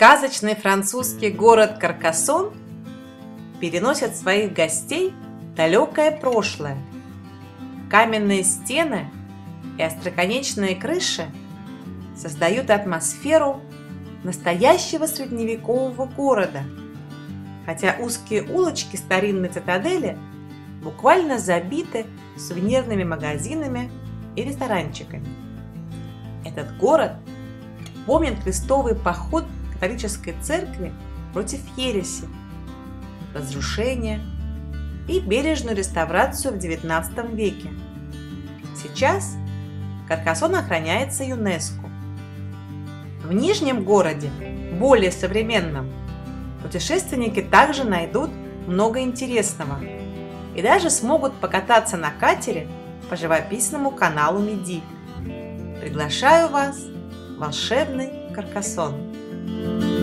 Сказочный французский город Каркасон переносит своих гостей в далекое прошлое. Каменные стены и остроконечные крыши создают атмосферу настоящего средневекового города, хотя узкие улочки старинной цитадели буквально забиты сувенирными магазинами и ресторанчиками. Этот город помнит крестовый поход католической церкви против ереси, разрушения и бережную реставрацию в XIX веке. Сейчас Каркасон охраняется ЮНЕСКО. В Нижнем городе, более современном, путешественники также найдут много интересного и даже смогут покататься на катере по живописному каналу Меди. Приглашаю вас в волшебный Каркасон. Bye.